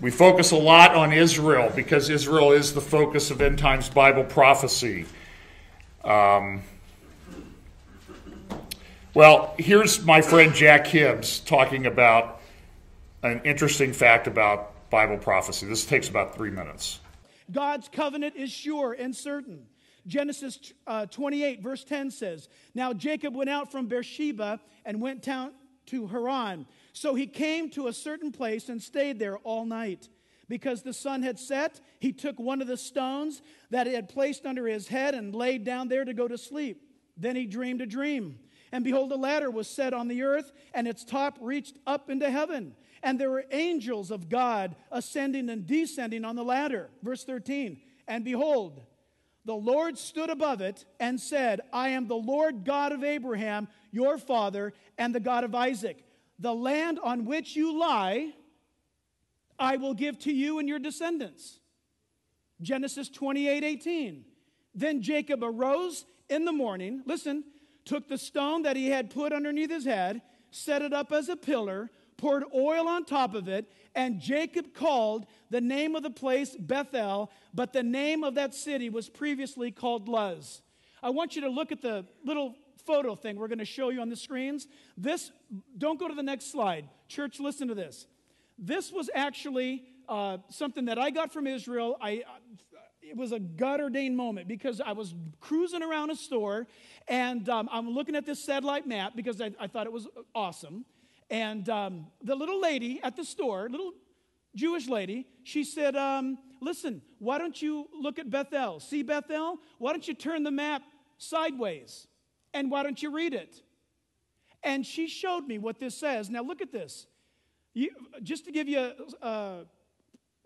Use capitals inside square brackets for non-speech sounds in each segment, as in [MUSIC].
We focus a lot on Israel because Israel is the focus of end times Bible prophecy. Um, well, here's my friend Jack Hibbs talking about an interesting fact about Bible prophecy. This takes about three minutes. God's covenant is sure and certain. Genesis uh, 28, verse 10 says, Now Jacob went out from Beersheba and went down to Haran. So he came to a certain place and stayed there all night. Because the sun had set, he took one of the stones that he had placed under his head and laid down there to go to sleep. Then he dreamed a dream. And behold, a ladder was set on the earth, and its top reached up into heaven. And there were angels of God ascending and descending on the ladder. Verse 13. And behold, the Lord stood above it and said, I am the Lord God of Abraham, your father, and the God of Isaac. The land on which you lie, I will give to you and your descendants. Genesis 28 18. Then Jacob arose in the morning, listen, took the stone that he had put underneath his head, set it up as a pillar, poured oil on top of it, and Jacob called the name of the place Bethel, but the name of that city was previously called Luz. I want you to look at the little photo thing we're going to show you on the screens. This, don't go to the next slide. Church, listen to this. This was actually uh, something that I got from Israel. I, it was a God ordained moment because I was cruising around a store and um, I'm looking at this satellite map because I, I thought it was awesome. And um, the little lady at the store, little Jewish lady, she said, um, Listen, why don't you look at Bethel? See Bethel? Why don't you turn the map sideways? And why don't you read it? And she showed me what this says. Now, look at this. You, just to give you a, a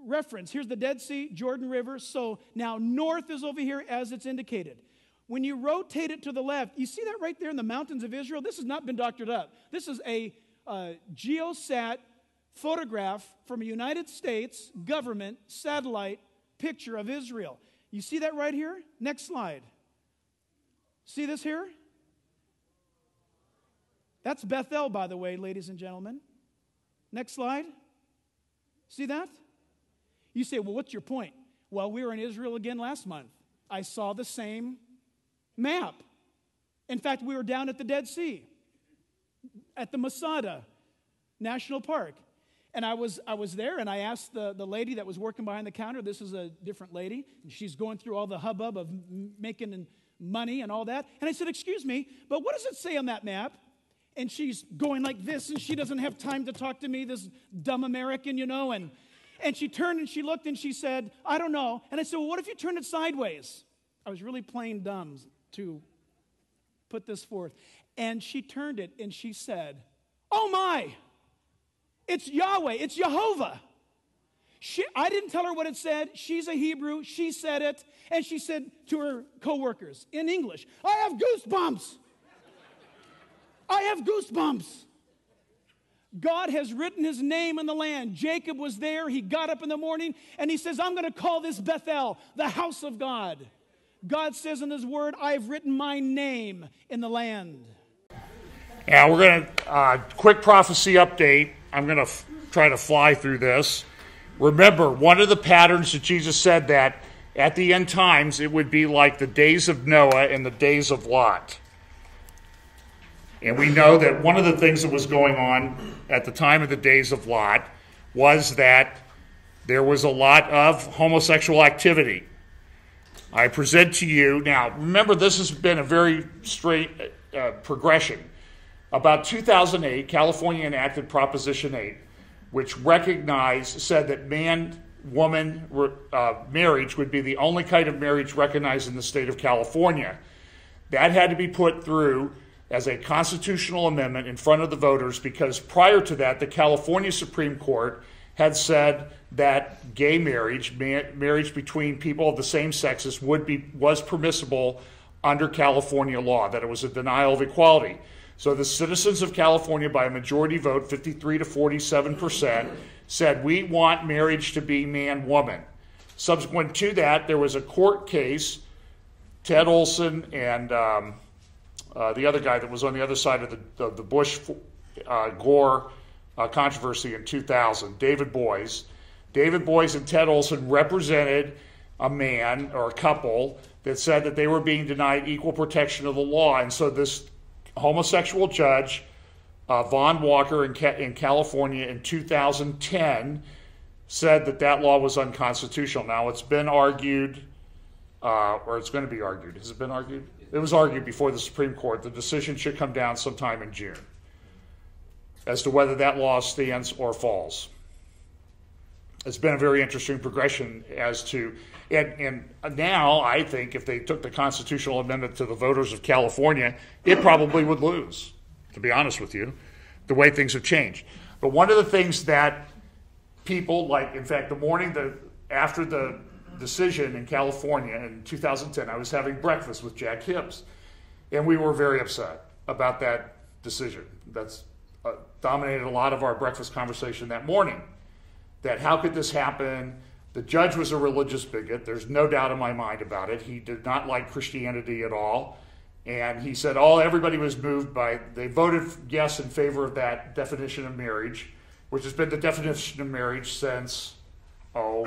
reference, here's the Dead Sea, Jordan River. So now north is over here as it's indicated. When you rotate it to the left, you see that right there in the mountains of Israel? This has not been doctored up. This is a a geosat photograph from a United States government satellite picture of Israel. You see that right here? Next slide. See this here? That's Bethel, by the way, ladies and gentlemen. Next slide. See that? You say, well, what's your point? Well, we were in Israel again last month. I saw the same map. In fact, we were down at the Dead Sea at the Masada National Park. And I was, I was there and I asked the, the lady that was working behind the counter, this is a different lady, and she's going through all the hubbub of making money and all that. And I said, Excuse me, but what does it say on that map? And she's going like this, and she doesn't have time to talk to me, this dumb American, you know. And, and she turned and she looked and she said, I don't know. And I said, Well, what if you turn it sideways? I was really playing dumb to put this forth. And she turned it and she said, Oh my, it's Yahweh, it's Jehovah. She, I didn't tell her what it said. She's a Hebrew. She said it. And she said to her coworkers in English, I have goosebumps. I have goosebumps. God has written his name in the land. Jacob was there. He got up in the morning and he says, I'm going to call this Bethel, the house of God. God says in his word, I've written my name in the land. Yeah, we're going to, uh, quick prophecy update. I'm going to f- try to fly through this. Remember, one of the patterns that Jesus said that at the end times it would be like the days of Noah and the days of Lot. And we know that one of the things that was going on at the time of the days of Lot was that there was a lot of homosexual activity. I present to you now, remember, this has been a very straight uh, progression. About 2008, California enacted Proposition 8, which recognized, said that man woman uh, marriage would be the only kind of marriage recognized in the state of California. That had to be put through as a constitutional amendment in front of the voters because prior to that, the California Supreme Court had said that gay marriage, marriage between people of the same sexes, would be was permissible under California law, that it was a denial of equality. So the citizens of California, by a majority vote, 53 to 47 percent, said we want marriage to be man woman. Subsequent to that, there was a court case. Ted Olson and um, uh, the other guy that was on the other side of the, of the Bush uh, Gore uh, controversy in 2000, David Boies. David Boies and Ted Olson represented a man or a couple that said that they were being denied equal protection of the law. And so this homosexual judge, uh, Vaughn Walker in, Ca- in California in 2010, said that that law was unconstitutional. Now, it's been argued, uh, or it's going to be argued. Has it been argued? It was argued before the Supreme Court. The decision should come down sometime in June as to whether that law stands or falls. It's been a very interesting progression as to, and, and now I think if they took the constitutional amendment to the voters of California, it probably would lose, to be honest with you, the way things have changed. But one of the things that people, like, in fact, the morning the, after the decision in California in 2010, I was having breakfast with Jack Hibbs, and we were very upset about that decision. That's uh, dominated a lot of our breakfast conversation that morning. That how could this happen? The judge was a religious bigot. There's no doubt in my mind about it. He did not like Christianity at all. And he said all everybody was moved by they voted yes in favor of that definition of marriage, which has been the definition of marriage since oh,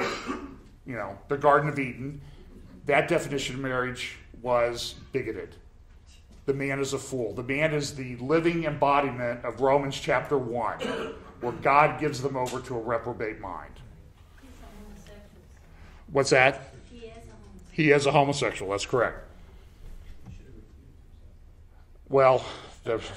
you know, the Garden of Eden. That definition of marriage was bigoted the man is a fool. The man is the living embodiment of Romans chapter 1, where God gives them over to a reprobate mind. What's that? He is a homosexual, that's correct. Well,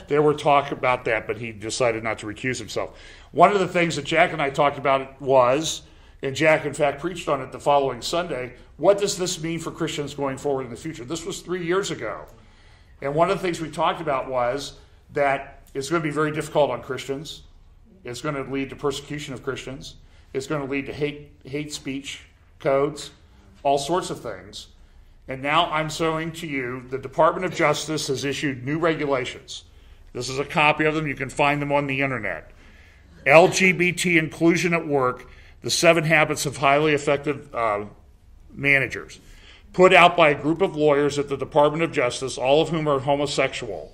there were talk about that, but he decided not to recuse himself. One of the things that Jack and I talked about was, and Jack, in fact, preached on it the following Sunday, what does this mean for Christians going forward in the future? This was three years ago. And one of the things we talked about was that it's going to be very difficult on Christians. It's going to lead to persecution of Christians. It's going to lead to hate, hate speech codes, all sorts of things. And now I'm showing to you the Department of Justice has issued new regulations. This is a copy of them. You can find them on the internet. LGBT inclusion at work, the seven habits of highly effective uh, managers put out by a group of lawyers at the Department of Justice, all of whom are homosexual.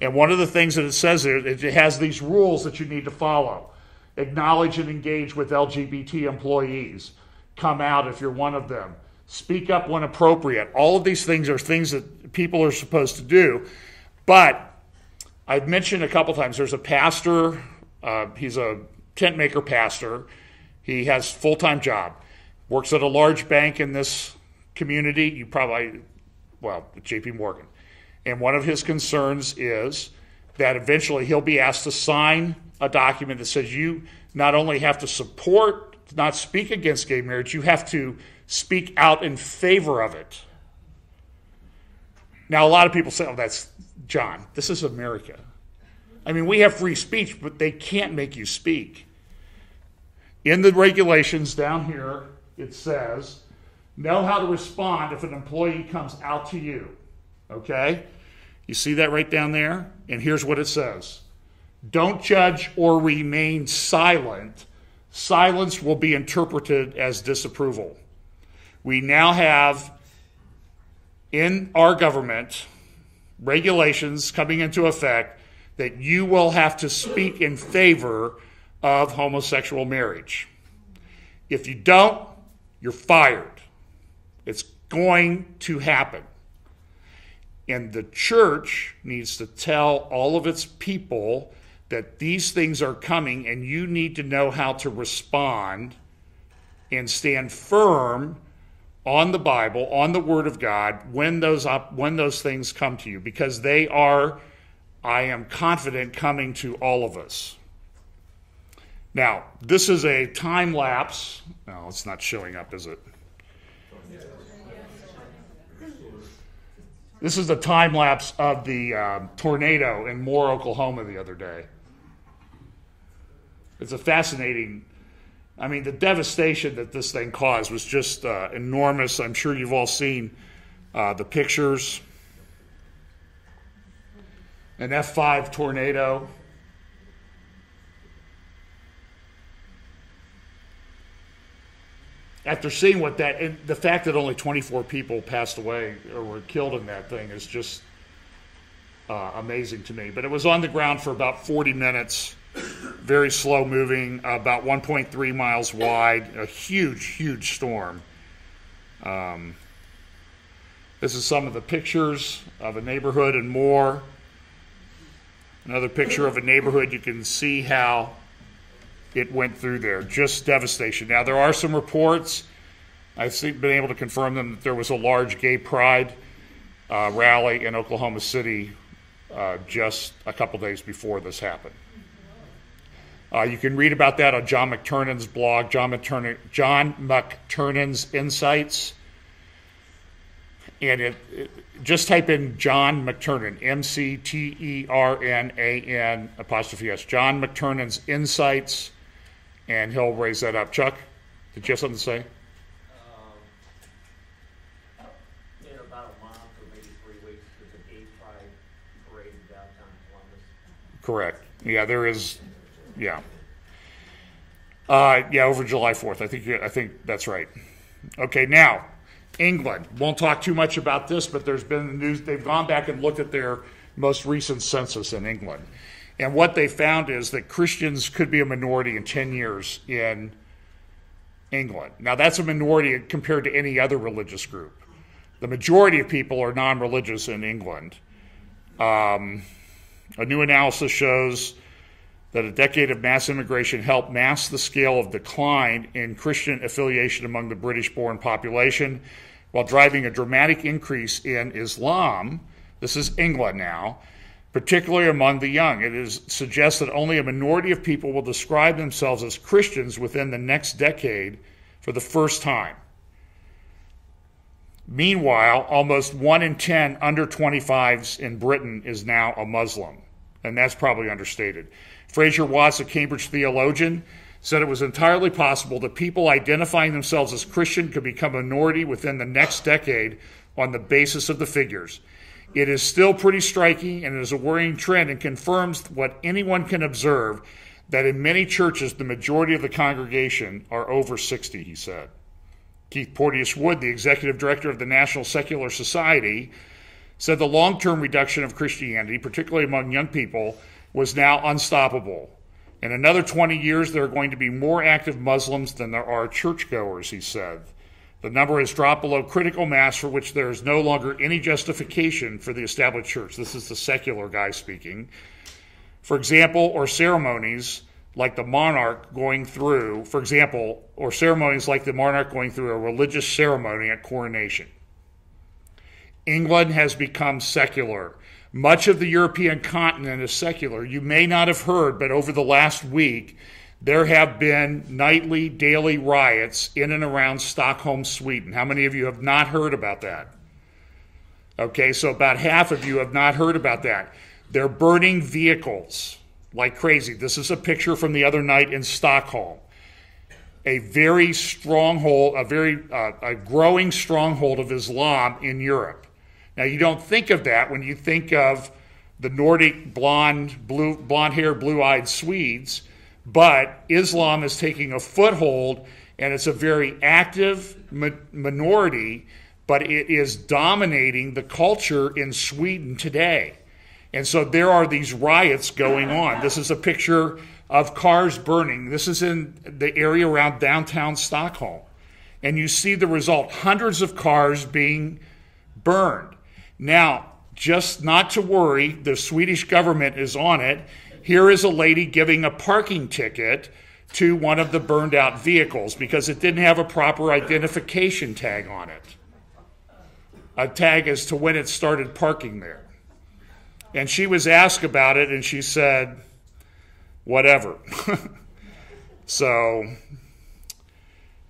And one of the things that it says there, it has these rules that you need to follow. Acknowledge and engage with LGBT employees. Come out if you're one of them. Speak up when appropriate. All of these things are things that people are supposed to do. But I've mentioned a couple times there's a pastor, uh, he's a tent maker pastor. He has full time job, works at a large bank in this community, you probably, well, JP Morgan. And one of his concerns is that eventually he'll be asked to sign a document that says you not only have to support, not speak against gay marriage, you have to speak out in favor of it. Now, a lot of people say, oh, that's John, this is America. I mean, we have free speech, but they can't make you speak. In the regulations down here, it says Know how to respond if an employee comes out to you. Okay? You see that right down there? And here's what it says Don't judge or remain silent. Silence will be interpreted as disapproval. We now have in our government regulations coming into effect that you will have to speak in favor of homosexual marriage. If you don't, you're fired. It's going to happen. And the church needs to tell all of its people that these things are coming and you need to know how to respond and stand firm on the Bible, on the Word of God when those up, when those things come to you because they are I am confident coming to all of us. Now, this is a time lapse. No, it's not showing up, is it? This is a time lapse of the uh, tornado in Moore, Oklahoma the other day. It's a fascinating, I mean, the devastation that this thing caused was just uh, enormous. I'm sure you've all seen uh, the pictures. An F5 tornado after seeing what that and the fact that only 24 people passed away or were killed in that thing is just uh, amazing to me. But it was on the ground for about 40 minutes. very slow moving, about 1.3 miles wide, a huge, huge storm. Um, this is some of the pictures of a neighborhood and more. Another picture of a neighborhood. You can see how it went through there. Just devastation. Now, there are some reports. I've been able to confirm them that there was a large gay pride uh, rally in Oklahoma City uh, just a couple days before this happened. Uh, you can read about that on John McTernan's blog, John, McTernan, John McTernan's Insights. And it, it, just type in John McTernan, M C T E R N A N apostrophe S, John McTernan's Insights, and he'll raise that up. Chuck, did you have something to say? Um, in about a month or maybe three weeks, there's a gay pride parade in downtown Columbus. Correct. Yeah, there is. Yeah. Uh, yeah, over July 4th. I think I think that's right. Okay, now England. Won't talk too much about this, but there's been news. They've gone back and looked at their most recent census in England. And what they found is that Christians could be a minority in 10 years in England. Now, that's a minority compared to any other religious group. The majority of people are non religious in England. Um, a new analysis shows that a decade of mass immigration helped mask the scale of decline in Christian affiliation among the British born population while driving a dramatic increase in Islam. This is England now, particularly among the young. It is, suggests that only a minority of people will describe themselves as Christians within the next decade for the first time. Meanwhile, almost one in 10 under 25s in Britain is now a Muslim, and that's probably understated. Fraser Watts, a Cambridge theologian, said it was entirely possible that people identifying themselves as Christian could become a minority within the next decade on the basis of the figures. It is still pretty striking and it is a worrying trend and confirms what anyone can observe that in many churches the majority of the congregation are over 60, he said. Keith Porteous Wood, the executive director of the National Secular Society, said the long term reduction of Christianity, particularly among young people, was now unstoppable. In another 20 years, there are going to be more active Muslims than there are churchgoers, he said. The number has dropped below critical mass for which there is no longer any justification for the established church. This is the secular guy speaking. For example, or ceremonies like the monarch going through, for example, or ceremonies like the monarch going through a religious ceremony at coronation. England has become secular. Much of the European continent is secular. You may not have heard, but over the last week, there have been nightly, daily riots in and around Stockholm, Sweden. How many of you have not heard about that? Okay, so about half of you have not heard about that. They're burning vehicles like crazy. This is a picture from the other night in Stockholm. A very stronghold, a very uh, a growing stronghold of Islam in Europe. Now, you don't think of that when you think of the Nordic blonde, blue, blonde haired, blue eyed Swedes, but Islam is taking a foothold and it's a very active minority, but it is dominating the culture in Sweden today. And so there are these riots going on. This is a picture of cars burning. This is in the area around downtown Stockholm. And you see the result hundreds of cars being burned. Now, just not to worry, the Swedish government is on it. Here is a lady giving a parking ticket to one of the burned out vehicles because it didn't have a proper identification tag on it. A tag as to when it started parking there. And she was asked about it and she said, whatever. [LAUGHS] so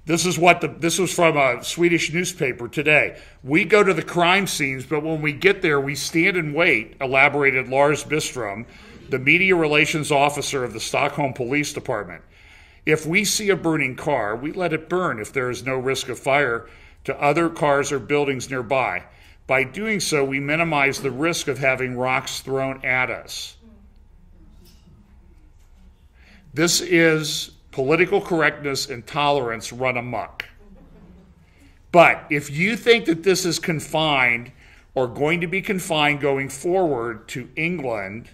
this is what the, this was from a Swedish newspaper today. We go to the crime scenes, but when we get there, we stand and wait, elaborated Lars Bistrom, the media relations officer of the Stockholm Police Department. If we see a burning car, we let it burn if there is no risk of fire to other cars or buildings nearby. By doing so, we minimize the risk of having rocks thrown at us. This is political correctness and tolerance run amok. But if you think that this is confined or going to be confined going forward to England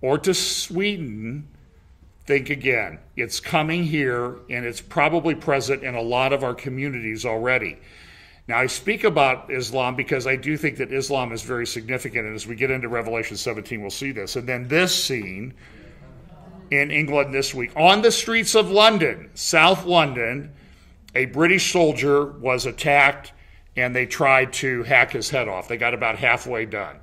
or to Sweden, think again. It's coming here, and it's probably present in a lot of our communities already. Now, I speak about Islam because I do think that Islam is very significant, and as we get into Revelation 17, we'll see this. And then this scene in England this week. On the streets of London, South London, a British soldier was attacked and they tried to hack his head off. They got about halfway done.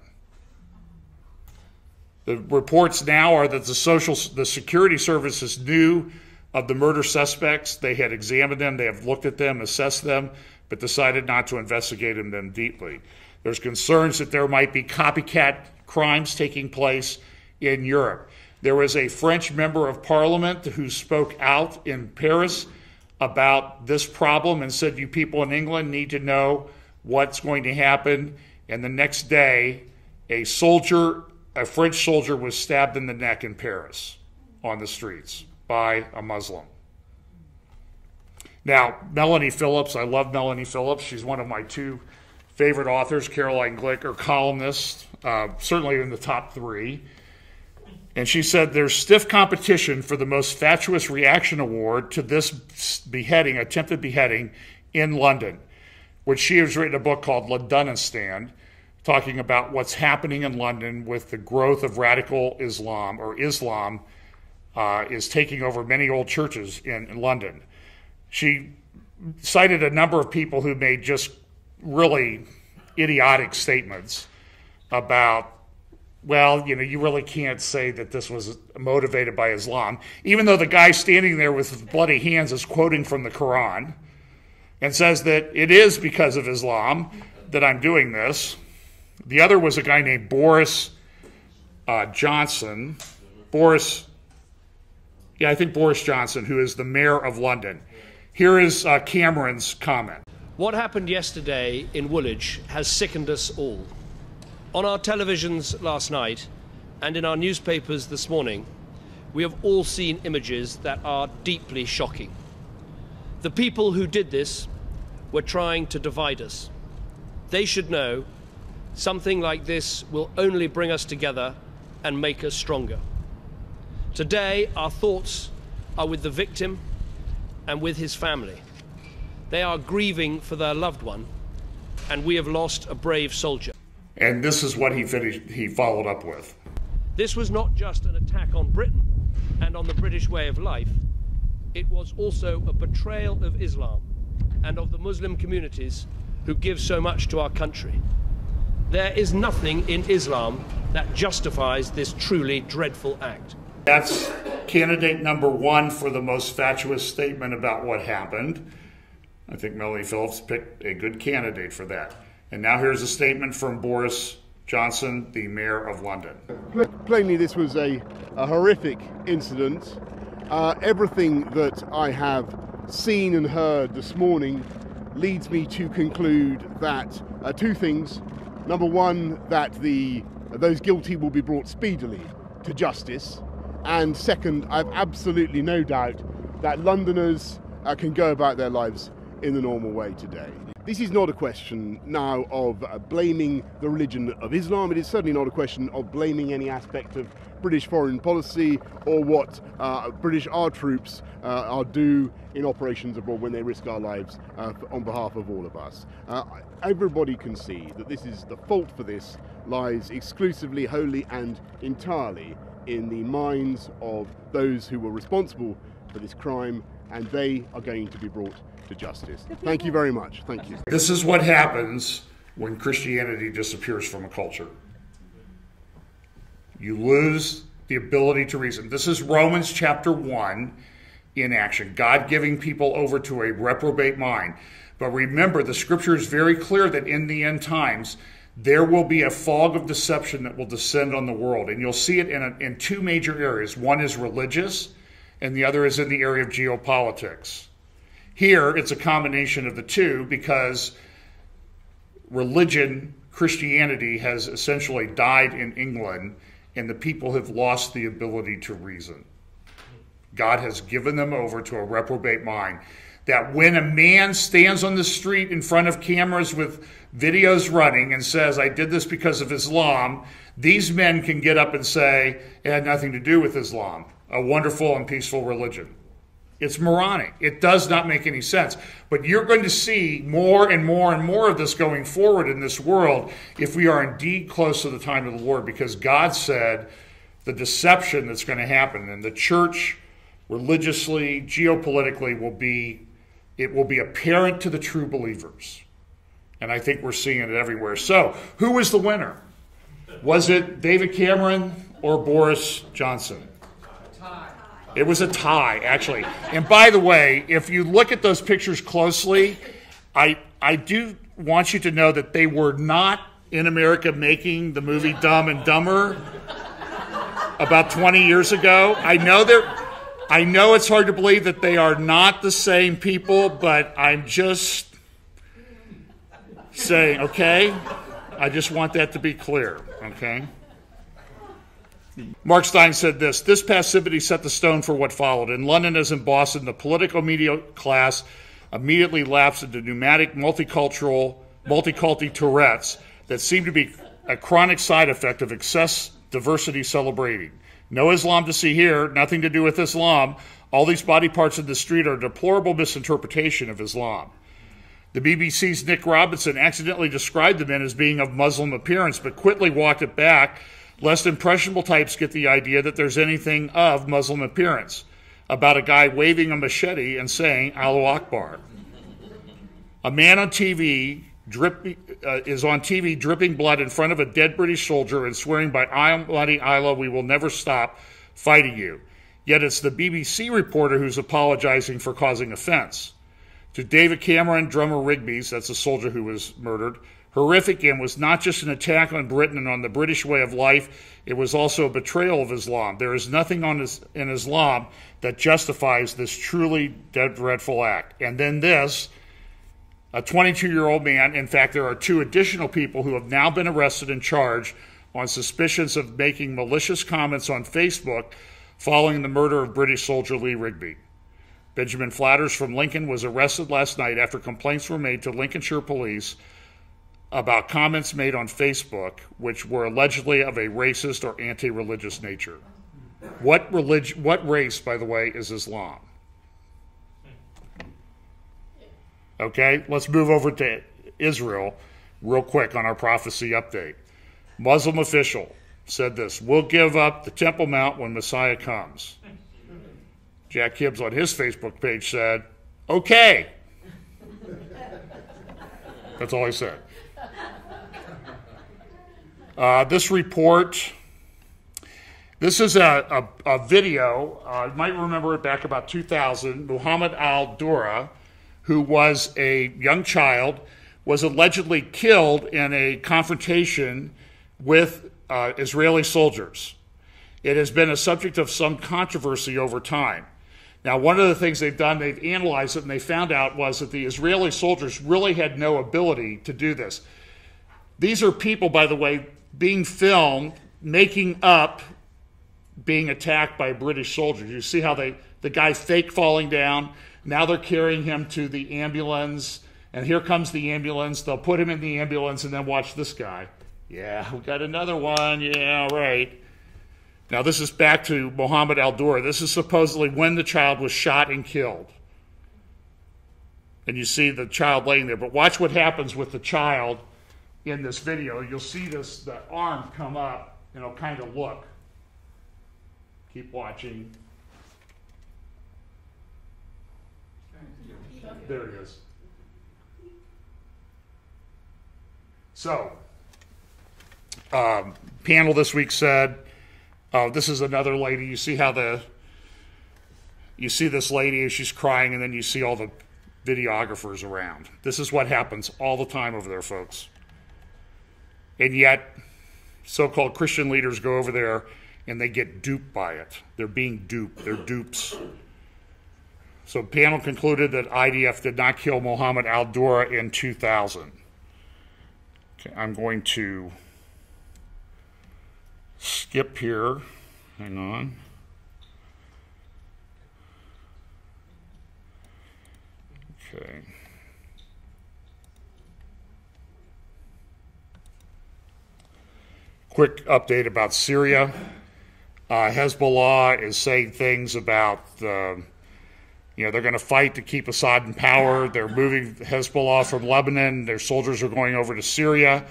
The reports now are that the social the security services knew of the murder suspects. They had examined them, they have looked at them, assessed them, but decided not to investigate them deeply. There's concerns that there might be copycat crimes taking place in Europe. There was a French member of parliament who spoke out in Paris about this problem and said, You people in England need to know what's going to happen. And the next day, a soldier, a French soldier, was stabbed in the neck in Paris on the streets by a Muslim. Now, Melanie Phillips, I love Melanie Phillips. She's one of my two favorite authors, Caroline Glick, or columnist, uh, certainly in the top three. And she said there's stiff competition for the most fatuous reaction award to this beheading, attempted beheading in London, which she has written a book called Londonistan, talking about what's happening in London with the growth of radical Islam or Islam uh, is taking over many old churches in, in London. She cited a number of people who made just really idiotic statements about well, you know, you really can't say that this was motivated by Islam, even though the guy standing there with bloody hands is quoting from the Quran and says that it is because of Islam that I'm doing this. The other was a guy named Boris uh, Johnson. Boris, yeah, I think Boris Johnson, who is the mayor of London. Here is uh, Cameron's comment. What happened yesterday in Woolwich has sickened us all. On our televisions last night and in our newspapers this morning, we have all seen images that are deeply shocking. The people who did this were trying to divide us. They should know something like this will only bring us together and make us stronger. Today, our thoughts are with the victim and with his family. They are grieving for their loved one, and we have lost a brave soldier. And this is what he finished, he followed up with. This was not just an attack on Britain and on the British way of life. It was also a betrayal of Islam and of the Muslim communities who give so much to our country. There is nothing in Islam that justifies this truly dreadful act. That's candidate number one for the most fatuous statement about what happened. I think Melanie Phillips picked a good candidate for that. And now here's a statement from Boris Johnson, the Mayor of London. Plainly, this was a, a horrific incident. Uh, everything that I have seen and heard this morning leads me to conclude that uh, two things. Number one, that the those guilty will be brought speedily to justice, and second, I have absolutely no doubt that Londoners uh, can go about their lives in the normal way today. This is not a question now of uh, blaming the religion of Islam. It is certainly not a question of blaming any aspect of British foreign policy or what uh, British our troops uh, are do in operations abroad when they risk our lives uh, on behalf of all of us. Uh, everybody can see that this is the fault for this lies exclusively, wholly, and entirely in the minds of those who were responsible for this crime, and they are going to be brought to justice. Thank you very much. Thank you. This is what happens when Christianity disappears from a culture. You lose the ability to reason. This is Romans chapter 1 in action. God giving people over to a reprobate mind. But remember, the scripture is very clear that in the end times, there will be a fog of deception that will descend on the world. And you'll see it in, a, in two major areas. One is religious, and the other is in the area of geopolitics. Here, it's a combination of the two because religion, Christianity, has essentially died in England, and the people have lost the ability to reason. God has given them over to a reprobate mind. That when a man stands on the street in front of cameras with videos running and says, I did this because of Islam, these men can get up and say, it had nothing to do with Islam. a wonderful and peaceful religion. It's moronic. It does not make any sense. But you're going to see more and more and more of this going forward in this world if we are indeed close to the time of the Lord, because God said the deception that's going to happen and the church religiously, geopolitically will be it will be apparent to the true believers. And I think we're seeing it everywhere. So, who was the winner? Was it David Cameron or Boris Johnson? It was a tie, actually. And by the way, if you look at those pictures closely, I, I do want you to know that they were not in America making the movie Dumb and Dumber about 20 years ago. I know they're. I know it's hard to believe that they are not the same people, but I'm just saying, okay? I just want that to be clear, okay? Mark Steyn said this This passivity set the stone for what followed. In London, as in Boston, the political media class immediately lapsed into pneumatic, multicultural, multiculti Tourette's that seemed to be a chronic side effect of excess diversity celebrating. No Islam to see here, nothing to do with Islam. All these body parts in the street are a deplorable misinterpretation of Islam. The BBC's Nick Robinson accidentally described the men as being of Muslim appearance, but quickly walked it back lest impressionable types get the idea that there's anything of Muslim appearance about a guy waving a machete and saying Allahu Akbar. A man on TV drip, uh, is on TV dripping blood in front of a dead British soldier and swearing by Almighty Allah, we will never stop fighting you. Yet it's the BBC reporter who's apologizing for causing offense. To David Cameron, drummer Rigby's, that's a soldier who was murdered, horrific and was not just an attack on Britain and on the British way of life, it was also a betrayal of Islam. There is nothing his, in Islam that justifies this truly dreadful act. And then this a 22 year old man, in fact, there are two additional people who have now been arrested and charged on suspicions of making malicious comments on Facebook following the murder of British soldier Lee Rigby. Benjamin Flatters from Lincoln was arrested last night after complaints were made to Lincolnshire police about comments made on Facebook which were allegedly of a racist or anti religious nature. What, relig- what race, by the way, is Islam? Okay, let's move over to Israel real quick on our prophecy update. Muslim official said this We'll give up the Temple Mount when Messiah comes. Jack Hibbs on his Facebook page said, Okay. That's all he said. Uh, this report, this is a, a, a video. Uh, you might remember it back about 2000. Muhammad al Dura, who was a young child, was allegedly killed in a confrontation with uh, Israeli soldiers. It has been a subject of some controversy over time. Now, one of the things they've done, they've analyzed it, and they found out was that the Israeli soldiers really had no ability to do this. These are people, by the way, being filmed making up being attacked by British soldiers. You see how they the guy fake falling down. Now they're carrying him to the ambulance, and here comes the ambulance. They'll put him in the ambulance and then watch this guy. Yeah, we got another one. Yeah, right. Now this is back to Muhammad al Dura. This is supposedly when the child was shot and killed. And you see the child laying there. But watch what happens with the child in this video, you'll see this the arm come up and it'll kind of look. Keep watching. There it is. So, um, panel this week said, uh, "This is another lady. You see how the you see this lady she's crying, and then you see all the videographers around. This is what happens all the time over there, folks." And yet, so called Christian leaders go over there and they get duped by it. They're being duped, they're dupes. So, panel concluded that IDF did not kill Mohammed al Dura in 2000. Okay, I'm going to skip here. Hang on. Okay. Quick update about Syria. Uh, Hezbollah is saying things about, uh, you know, they're going to fight to keep Assad in power. They're moving Hezbollah from Lebanon. Their soldiers are going over to Syria.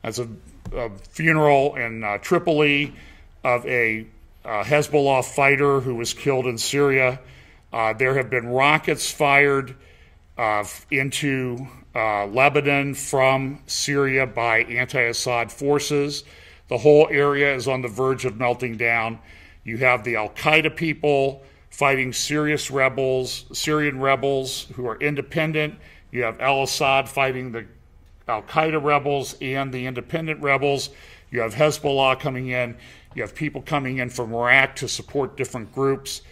That's a, a funeral in uh, Tripoli of a uh, Hezbollah fighter who was killed in Syria. Uh, there have been rockets fired into Lebanon from Syria by anti Assad forces. The whole area is on the verge of melting down. You have the Al Qaeda people fighting serious rebels, Syrian rebels who are independent. You have Al Assad fighting the Al Qaeda rebels and the independent rebels. You have Hezbollah coming in. You have people coming in from Iraq to support different groups.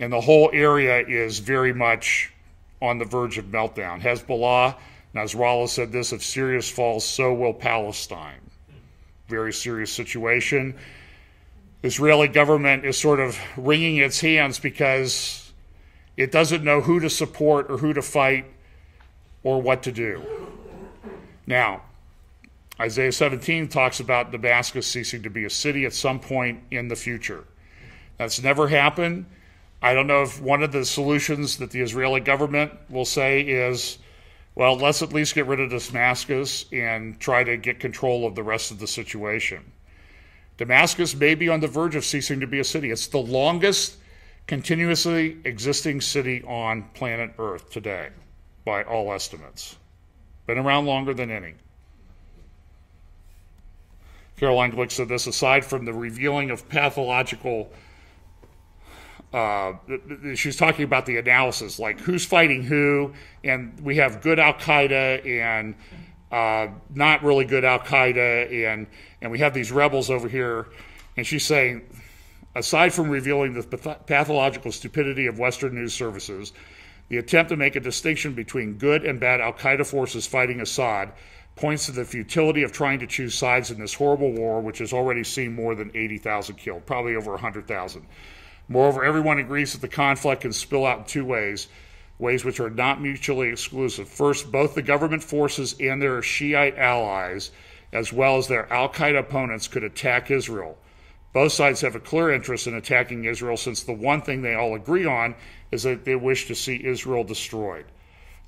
And the whole area is very much on the verge of meltdown. Hezbollah, Nasrallah said this if Syria falls, so will Palestine. Very serious situation. Israeli government is sort of wringing its hands because it doesn't know who to support or who to fight or what to do. Now, Isaiah 17 talks about Damascus ceasing to be a city at some point in the future. That's never happened. I don't know if one of the solutions that the Israeli government will say is, well, let's at least get rid of Damascus and try to get control of the rest of the situation. Damascus may be on the verge of ceasing to be a city. It's the longest continuously existing city on planet Earth today, by all estimates. Been around longer than any. Caroline Glick said this aside from the revealing of pathological uh, she's talking about the analysis, like who's fighting who, and we have good Al Qaeda and uh, not really good Al Qaeda, and and we have these rebels over here, and she's saying, aside from revealing the pathological stupidity of Western news services, the attempt to make a distinction between good and bad Al Qaeda forces fighting Assad points to the futility of trying to choose sides in this horrible war, which has already seen more than 80,000 killed, probably over 100,000. Moreover, everyone agrees that the conflict can spill out in two ways, ways which are not mutually exclusive. First, both the government forces and their Shiite allies, as well as their Al Qaeda opponents, could attack Israel. Both sides have a clear interest in attacking Israel since the one thing they all agree on is that they wish to see Israel destroyed.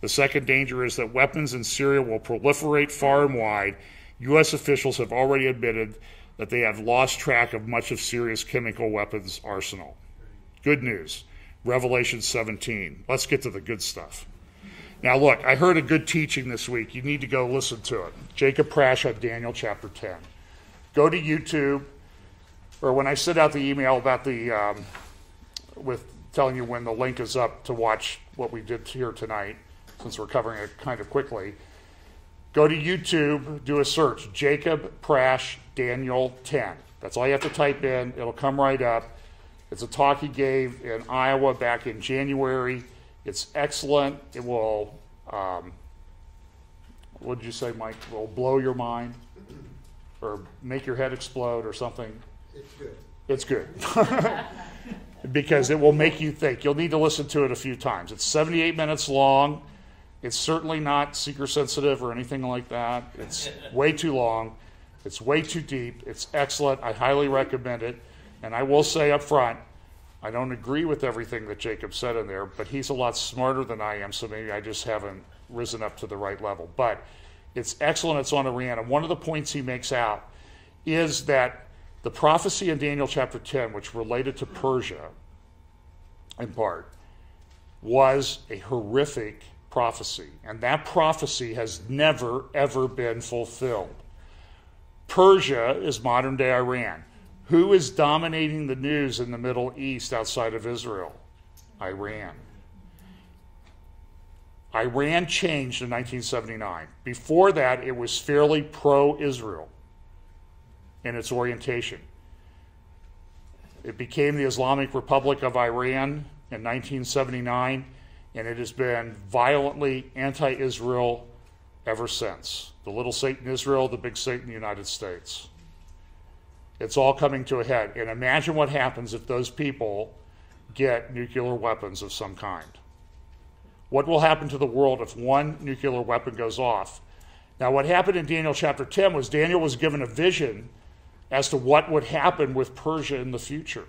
The second danger is that weapons in Syria will proliferate far and wide. U.S. officials have already admitted that they have lost track of much of Syria's chemical weapons arsenal. Good news. Revelation 17. Let's get to the good stuff. Now, look, I heard a good teaching this week. You need to go listen to it. Jacob Prasch on Daniel chapter 10. Go to YouTube, or when I send out the email about the, um, with telling you when the link is up to watch what we did here tonight, since we're covering it kind of quickly, go to YouTube, do a search Jacob Prasch Daniel 10. That's all you have to type in, it'll come right up. It's a talk he gave in Iowa back in January. It's excellent. It will, um, what did you say, Mike? It will blow your mind or make your head explode or something. It's good. It's good. [LAUGHS] because it will make you think. You'll need to listen to it a few times. It's 78 minutes long. It's certainly not seeker sensitive or anything like that. It's way too long. It's way too deep. It's excellent. I highly recommend it. And I will say up front, I don't agree with everything that Jacob said in there, but he's a lot smarter than I am, so maybe I just haven't risen up to the right level. But it's excellent, it's on. And one of the points he makes out is that the prophecy in Daniel chapter 10, which related to Persia in part, was a horrific prophecy. And that prophecy has never, ever been fulfilled. Persia is modern day Iran. Who is dominating the news in the Middle East outside of Israel? Iran. Iran changed in 1979. Before that, it was fairly pro Israel in its orientation. It became the Islamic Republic of Iran in 1979, and it has been violently anti Israel ever since. The little Satan Israel, the big Satan United States. It's all coming to a head. And imagine what happens if those people get nuclear weapons of some kind. What will happen to the world if one nuclear weapon goes off? Now, what happened in Daniel chapter 10 was Daniel was given a vision as to what would happen with Persia in the future.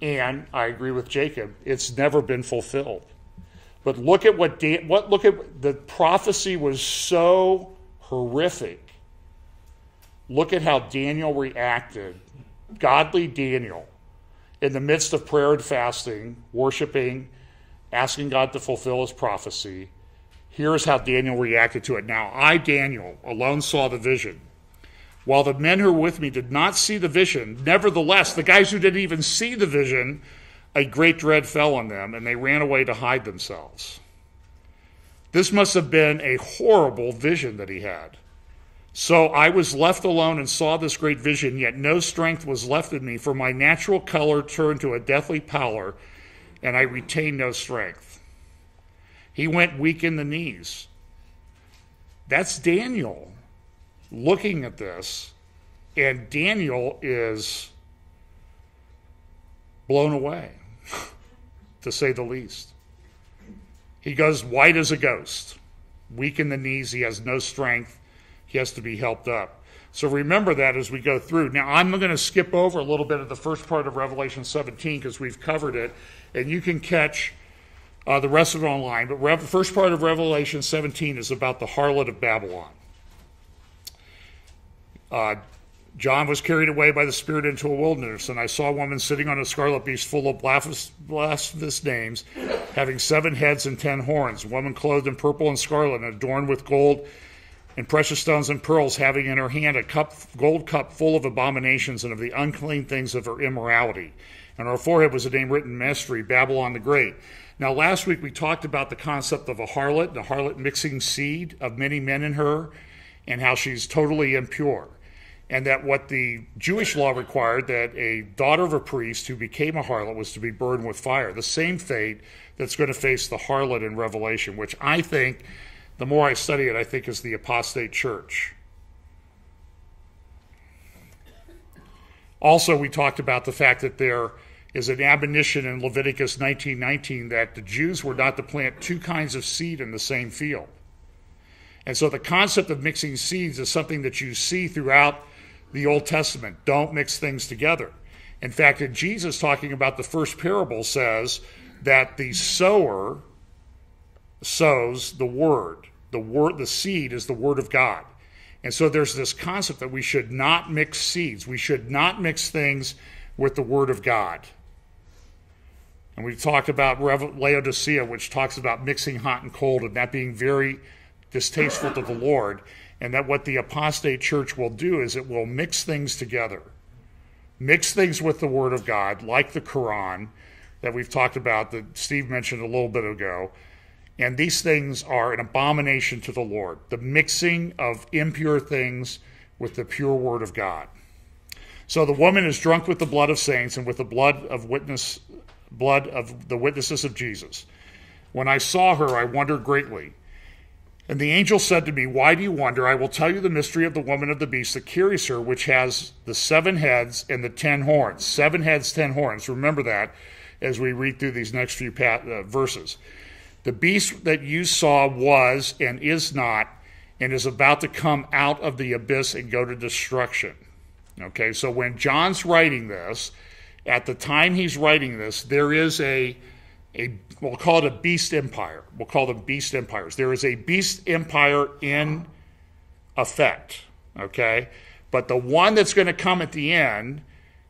And I agree with Jacob, it's never been fulfilled. But look at what, Dan, what look at the prophecy was so horrific. Look at how Daniel reacted. Godly Daniel, in the midst of prayer and fasting, worshiping, asking God to fulfill his prophecy. Here's how Daniel reacted to it. Now, I, Daniel, alone saw the vision. While the men who were with me did not see the vision, nevertheless, the guys who didn't even see the vision, a great dread fell on them, and they ran away to hide themselves. This must have been a horrible vision that he had. So I was left alone and saw this great vision, yet no strength was left in me, for my natural color turned to a deathly pallor, and I retained no strength. He went weak in the knees. That's Daniel looking at this, and Daniel is blown away, [LAUGHS] to say the least. He goes white as a ghost, weak in the knees, he has no strength, he has to be helped up. So remember that as we go through. Now, I'm going to skip over a little bit of the first part of Revelation 17 because we've covered it, and you can catch uh, the rest of it online. But the first part of Revelation 17 is about the harlot of Babylon. Uh, John was carried away by the Spirit into a wilderness, and I saw a woman sitting on a scarlet beast full of blasphemous names, having seven heads and ten horns. A woman clothed in purple and scarlet, and adorned with gold and precious stones and pearls, having in her hand a cup, gold cup full of abominations and of the unclean things of her immorality. And on her forehead was a name written Mystery, Babylon the Great. Now, last week we talked about the concept of a harlot, the harlot mixing seed of many men in her, and how she's totally impure and that what the Jewish law required that a daughter of a priest who became a harlot was to be burned with fire. The same fate that's going to face the harlot in Revelation, which I think, the more I study it, I think is the apostate church. Also, we talked about the fact that there is an admonition in Leviticus 19:19 that the Jews were not to plant two kinds of seed in the same field. And so the concept of mixing seeds is something that you see throughout the Old Testament. Don't mix things together. In fact, in Jesus talking about the first parable says that the sower sows the word. The word the seed is the word of God. And so there's this concept that we should not mix seeds. We should not mix things with the word of God. And we've talked about Laodicea, which talks about mixing hot and cold and that being very distasteful to the Lord. And that what the apostate church will do is it will mix things together, mix things with the Word of God, like the Quran that we've talked about, that Steve mentioned a little bit ago. And these things are an abomination to the Lord the mixing of impure things with the pure Word of God. So the woman is drunk with the blood of saints and with the blood of witness blood of the witnesses of Jesus. When I saw her, I wondered greatly. And the angel said to me, Why do you wonder? I will tell you the mystery of the woman of the beast that carries her, which has the seven heads and the ten horns. Seven heads, ten horns. Remember that as we read through these next few uh, verses. The beast that you saw was and is not, and is about to come out of the abyss and go to destruction. Okay, so when John's writing this, at the time he's writing this, there is a a we'll call it a beast empire. We'll call them beast empires. There is a beast empire in effect, okay? But the one that's going to come at the end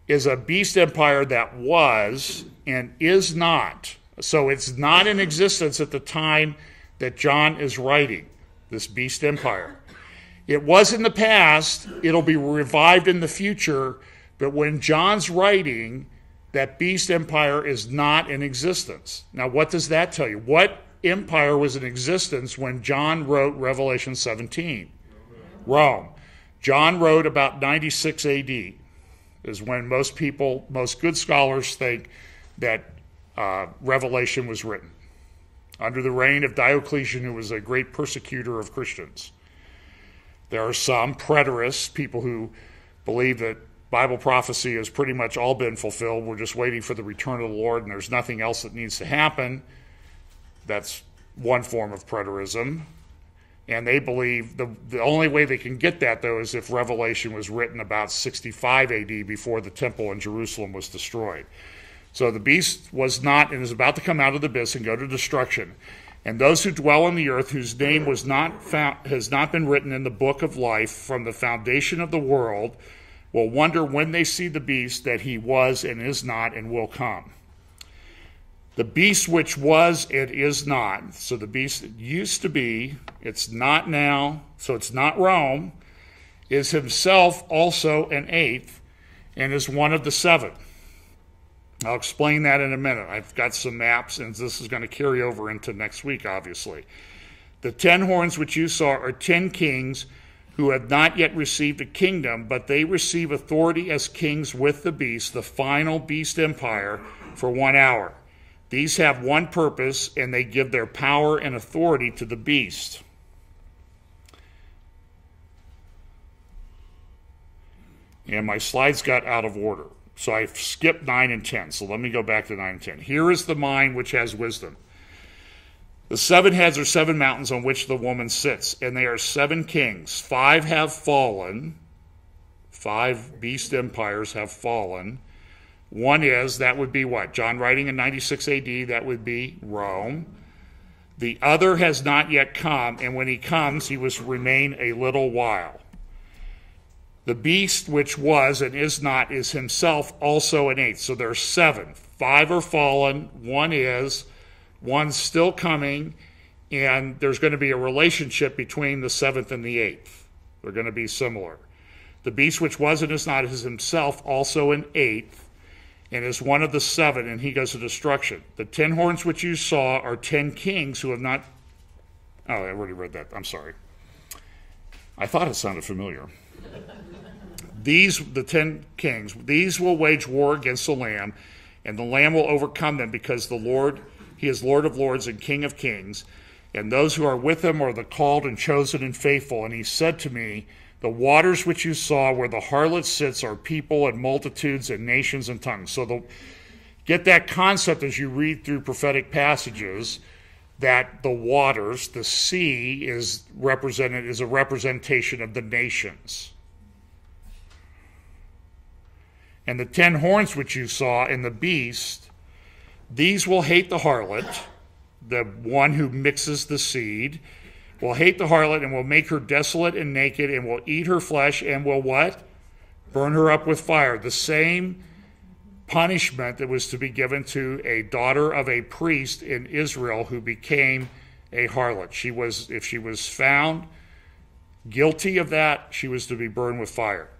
is a beast empire that was and is not. So it's not in existence at the time that John is writing this beast empire. It was in the past, it'll be revived in the future, but when John's writing, that beast empire is not in existence. Now, what does that tell you? What empire was in existence when John wrote Revelation 17? Rome. John wrote about 96 AD, is when most people, most good scholars think that uh, Revelation was written. Under the reign of Diocletian, who was a great persecutor of Christians. There are some preterists, people who believe that Bible prophecy has pretty much all been fulfilled. We're just waiting for the return of the Lord, and there's nothing else that needs to happen. That's one form of preterism. And they believe the, the only way they can get that, though, is if Revelation was written about 65 AD before the temple in Jerusalem was destroyed. So the beast was not and is about to come out of the abyss and go to destruction. And those who dwell on the earth, whose name was not found, has not been written in the book of life from the foundation of the world, will wonder when they see the beast that he was and is not and will come. The beast which was, it is not. So the beast that used to be, it's not now, so it's not Rome, is himself also an eighth and is one of the seven. I'll explain that in a minute. I've got some maps, and this is going to carry over into next week, obviously. The ten horns which you saw are ten kings who have not yet received a kingdom, but they receive authority as kings with the beast, the final beast empire, for one hour. These have one purpose, and they give their power and authority to the beast. And my slides got out of order. So I skipped 9 and 10. So let me go back to 9 and 10. Here is the mind which has wisdom. The seven heads are seven mountains on which the woman sits, and they are seven kings. Five have fallen. Five beast empires have fallen. One is, that would be what? John writing in 96 AD, that would be Rome. The other has not yet come, and when he comes, he will remain a little while. The beast which was and is not is himself also an eighth. So there are seven. Five are fallen, one is, one's still coming, and there's going to be a relationship between the seventh and the eighth. They're going to be similar. The beast which was and is not is himself also an eighth, and is one of the seven, and he goes to destruction. The ten horns which you saw are ten kings who have not. Oh, I already read that. I'm sorry. I thought it sounded familiar. These, the ten kings, these will wage war against the Lamb, and the Lamb will overcome them because the Lord, he is Lord of lords and King of kings. And those who are with him are the called and chosen and faithful. And he said to me, The waters which you saw where the harlot sits are people and multitudes and nations and tongues. So the, get that concept as you read through prophetic passages that the waters, the sea, is represented is a representation of the nations. And the ten horns which you saw in the beast, these will hate the harlot, the one who mixes the seed, will hate the harlot and will make her desolate and naked and will eat her flesh and will what? Burn her up with fire. The same punishment that was to be given to a daughter of a priest in Israel who became a harlot. She was, if she was found guilty of that, she was to be burned with fire.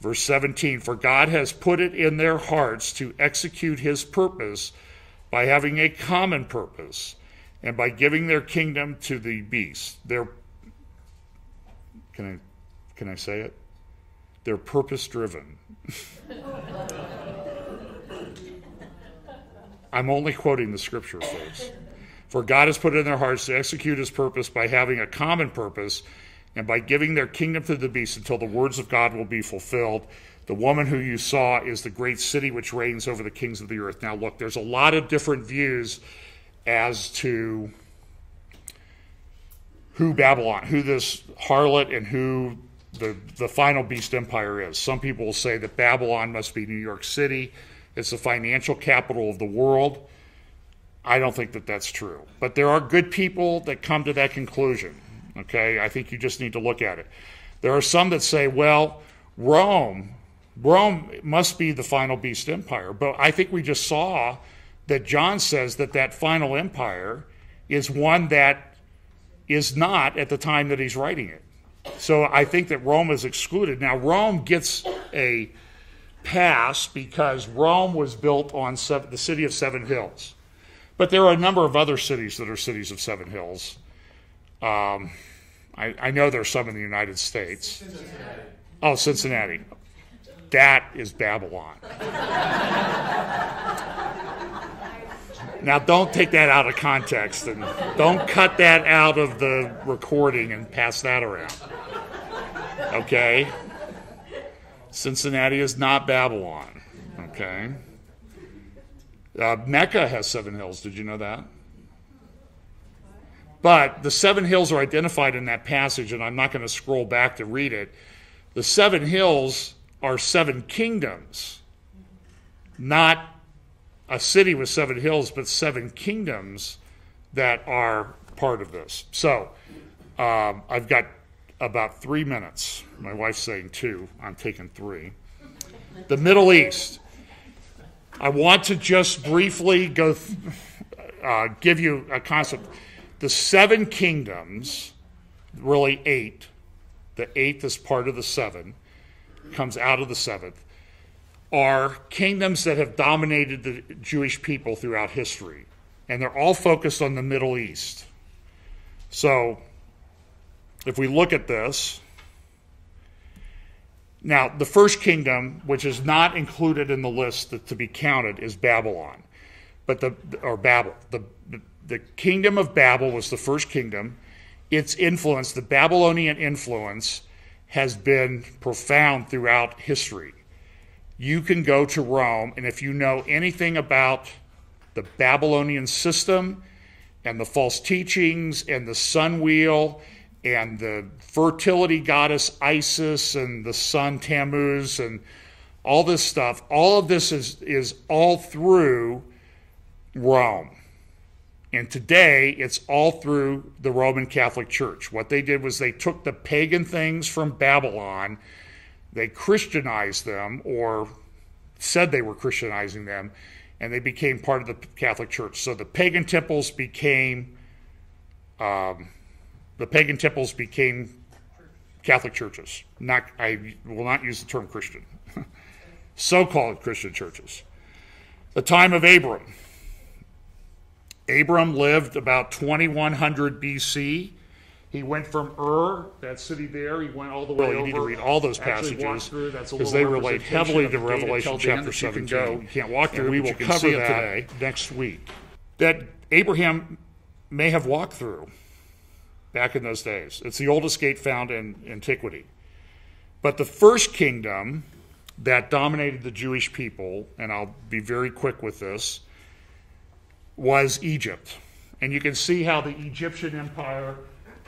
Verse 17 For God has put it in their hearts to execute his purpose by having a common purpose and by giving their kingdom to the beast. Their can I can I say it? They're purpose driven. [LAUGHS] I'm only quoting the scripture, folks. For God has put it in their hearts to execute his purpose by having a common purpose and by giving their kingdom to the beast until the words of God will be fulfilled. The woman who you saw is the great city which reigns over the kings of the earth. Now, look, there's a lot of different views as to who Babylon, who this harlot, and who the, the final beast empire is. Some people will say that Babylon must be New York City, it's the financial capital of the world. I don't think that that's true. But there are good people that come to that conclusion. Okay, I think you just need to look at it. There are some that say, well, Rome, Rome must be the final beast empire. But I think we just saw that John says that that final empire is one that is not at the time that he's writing it. So I think that Rome is excluded. Now, Rome gets a pass because Rome was built on seven, the city of Seven Hills. But there are a number of other cities that are cities of Seven Hills. Um, I, I, know there's some in the United States. Cincinnati. Oh, Cincinnati. That is Babylon. now, don't take that out of context and don't cut that out of the recording and pass that around. Okay? Cincinnati is not Babylon. Okay? Uh, Mecca has seven hills. Did you know that? But the seven hills are identified in that passage, and I'm not going to scroll back to read it. The seven hills are seven kingdoms, not a city with seven hills, but seven kingdoms that are part of this. So um, I've got about three minutes. My wife's saying two. I'm taking three. The Middle East. I want to just briefly go, th- uh, give you a concept. The seven kingdoms, really eight, the eighth is part of the seven, comes out of the seventh, are kingdoms that have dominated the Jewish people throughout history. And they're all focused on the Middle East. So, if we look at this, now the first kingdom, which is not included in the list to be counted, is Babylon, but the or Babel. The, the kingdom of Babel was the first kingdom. Its influence, the Babylonian influence, has been profound throughout history. You can go to Rome, and if you know anything about the Babylonian system and the false teachings and the sun wheel and the fertility goddess Isis and the sun Tammuz and all this stuff, all of this is, is all through Rome. And today, it's all through the Roman Catholic Church. What they did was they took the pagan things from Babylon, they Christianized them, or said they were Christianizing them, and they became part of the Catholic Church. So the pagan temples became um, the pagan temples became Catholic churches. Not, I will not use the term Christian. [LAUGHS] so-called Christian churches. The time of Abram. Abram lived about 2100 BC. He went from Ur, that city there, he went all the way Well, you over. need to read all those passages, through, that's a because they relate heavily to Revelation chapter that you can 17. go. You can't walk through we will cover that today. next week. That Abraham may have walked through back in those days. It's the oldest gate found in antiquity. But the first kingdom that dominated the Jewish people, and I'll be very quick with this, was Egypt. And you can see how the Egyptian empire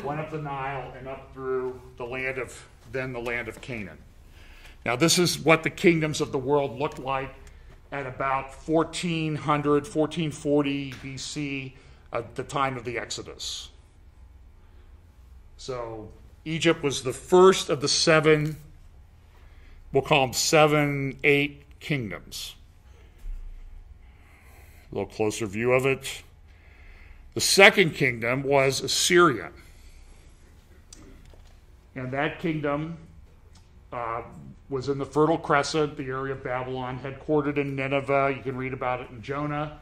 went up the Nile and up through the land of, then the land of Canaan. Now, this is what the kingdoms of the world looked like at about 1400, 1440 BC, at the time of the Exodus. So, Egypt was the first of the seven, we'll call them seven, eight kingdoms. A little closer view of it. The second kingdom was Assyria. And that kingdom uh, was in the Fertile Crescent, the area of Babylon, headquartered in Nineveh. You can read about it in Jonah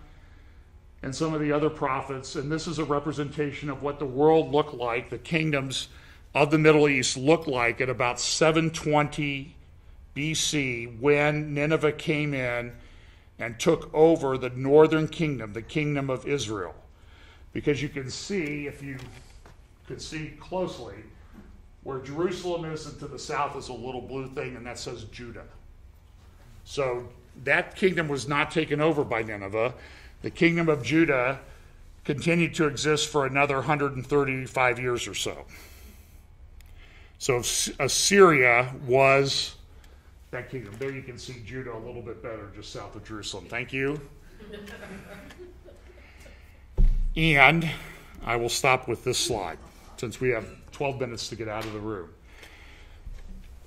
and some of the other prophets. And this is a representation of what the world looked like, the kingdoms of the Middle East looked like at about 720 BC when Nineveh came in and took over the northern kingdom, the kingdom of Israel. Because you can see, if you could see closely, where Jerusalem is and to the south is a little blue thing, and that says Judah. So that kingdom was not taken over by Nineveh. The kingdom of Judah continued to exist for another 135 years or so. So Assyria was that kingdom. There you can see Judah a little bit better, just south of Jerusalem. Thank you. [LAUGHS] and I will stop with this slide since we have 12 minutes to get out of the room.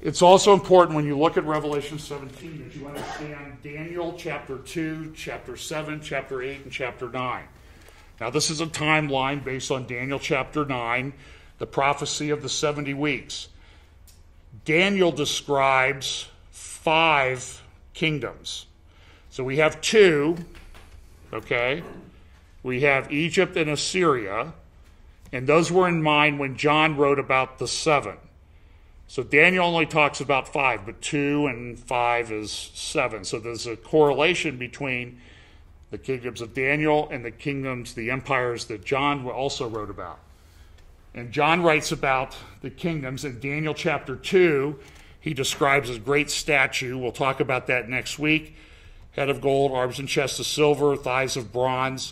It's also important when you look at Revelation 17 that you understand Daniel chapter 2, chapter 7, chapter 8, and chapter 9. Now, this is a timeline based on Daniel chapter 9, the prophecy of the 70 weeks. Daniel describes five kingdoms. So we have two, okay? We have Egypt and Assyria, and those were in mind when John wrote about the seven. So Daniel only talks about five, but two and five is seven. So there's a correlation between the kingdoms of Daniel and the kingdoms, the empires that John also wrote about. And John writes about the kingdoms in Daniel chapter 2. He describes a great statue. We'll talk about that next week. Head of gold, arms and chest of silver, thighs of bronze,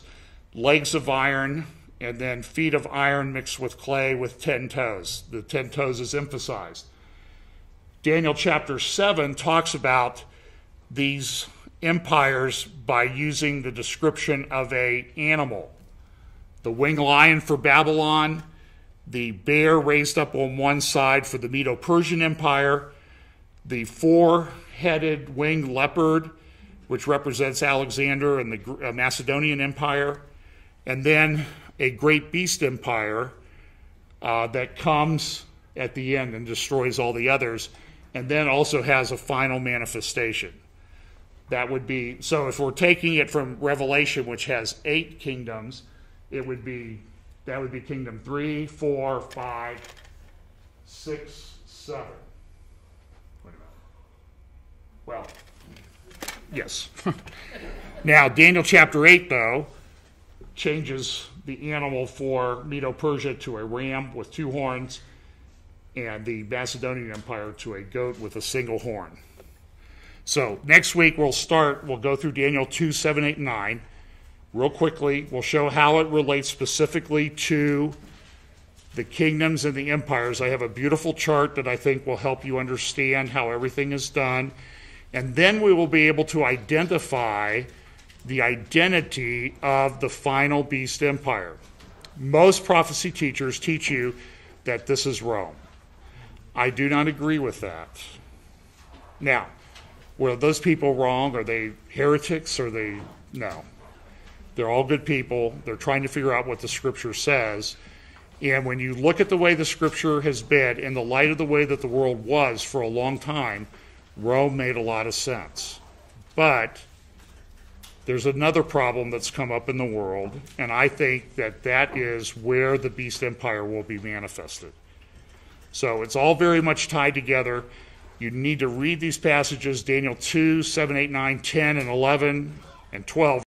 legs of iron, and then feet of iron mixed with clay with ten toes. The ten toes is emphasized. Daniel chapter 7 talks about these empires by using the description of a animal. The winged lion for Babylon, the bear raised up on one side for the Medo-Persian Empire, the four-headed winged leopard, which represents Alexander and the uh, Macedonian Empire, and then a great beast empire uh, that comes at the end and destroys all the others, and then also has a final manifestation. That would be so. If we're taking it from Revelation, which has eight kingdoms, it would be that would be kingdom three, four, five, six, seven. Well, yes. [LAUGHS] now Daniel chapter eight, though, changes the animal for Medo Persia to a ram with two horns, and the Macedonian Empire to a goat with a single horn. So next week we'll start, we'll go through Daniel 2, 7, 8, 9 real quickly. We'll show how it relates specifically to the kingdoms and the empires. I have a beautiful chart that I think will help you understand how everything is done. And then we will be able to identify the identity of the final beast empire. Most prophecy teachers teach you that this is Rome. I do not agree with that. Now, were those people wrong? Are they heretics? Are they. No. They're all good people. They're trying to figure out what the scripture says. And when you look at the way the scripture has been, in the light of the way that the world was for a long time, Rome made a lot of sense. But there's another problem that's come up in the world, and I think that that is where the beast empire will be manifested. So it's all very much tied together. You need to read these passages Daniel 2, 7, 8, 9, 10, and 11, and 12.